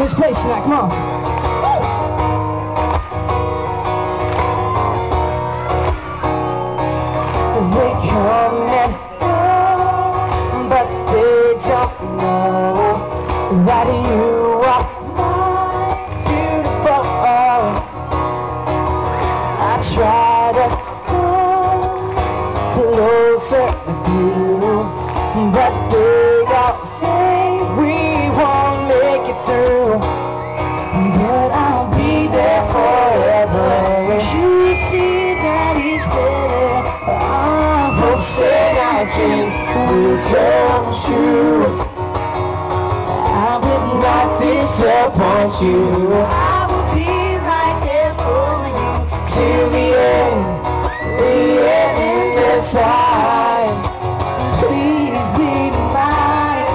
this place tonight. Come on. They but they don't know that you are beautiful. I try to come closer to you, dreams will come true. I will not disappoint you. I will be right there for you till the end, the end of time. Please be mine.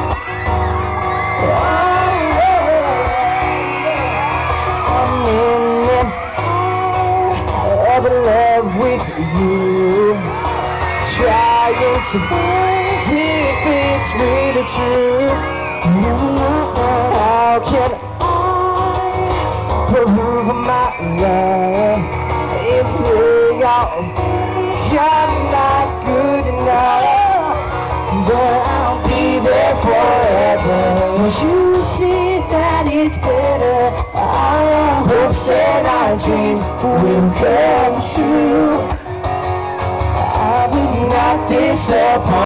Oh, I'm in love with you. Trying to find if it's really true. How can I prove my love if I'm not good enough? But I'll be there forever. Once you see that it's better, I hope that our dreams will come not disappoint.